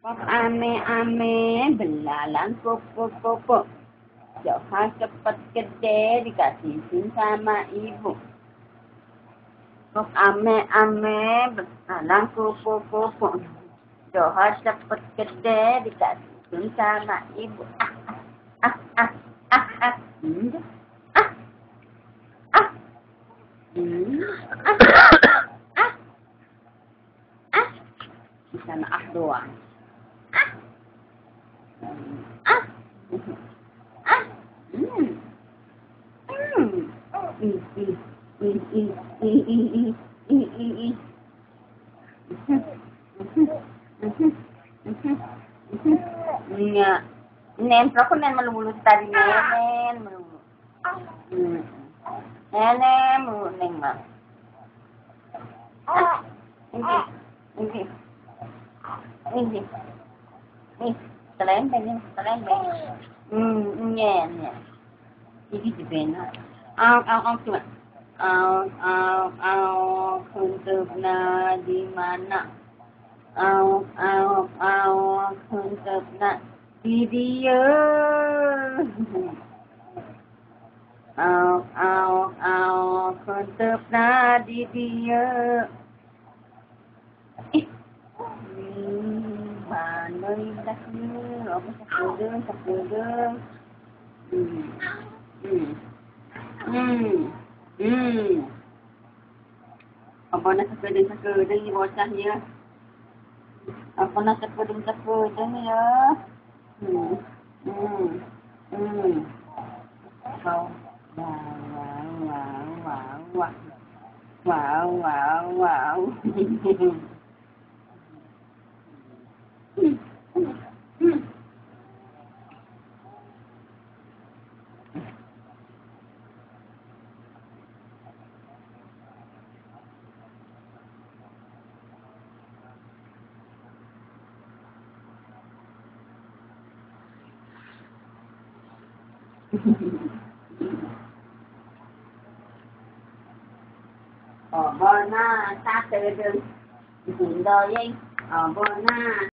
Pop ame-ame belalang kupu-kupu. Johan cepet gede dikasih sama ibu. Pop ame-ame belalang kupu-kupu. Johan cepet gede dikasih sama ibu. Ah, ah, ah, ah, ah. Hmm. Ah, ah. Hmm. Ah, ah. Ah. Bisa naak doang. Ah. Hmm. Hmm. Ih, ih, ih, ih, ih, ih, ih, ih, ih, ih. Iya. Nen, aku nen melulu tadi nen melulu. Hmm. Nen melulu nen mah. Ah. Ini, ini, ini, ini, แลงไปนี่แสลงไปอืมแง่เนี่ยที่ที่จะเป็นอะเอาเอาเอาจุดเอาเอาเอาคุณตุนาดีมานะเอาเอาเอาคุณตุนาดีดีเยอะเอาเอาเอาคุณตุนาดีดีเยอะ mana dah ni? Apa sakudeng, sakudeng. Hmm, hmm, hmm, hmm. Apa nak sakudeng, sakudeng ni bocahnya? Apa nak sakudeng, sakudeng ya? Hmm, hmm, hmm. Wow, wow, wow, wow, wow. Wow, wow, wow. 宝贝儿，那大舌头，你都应，宝贝儿那。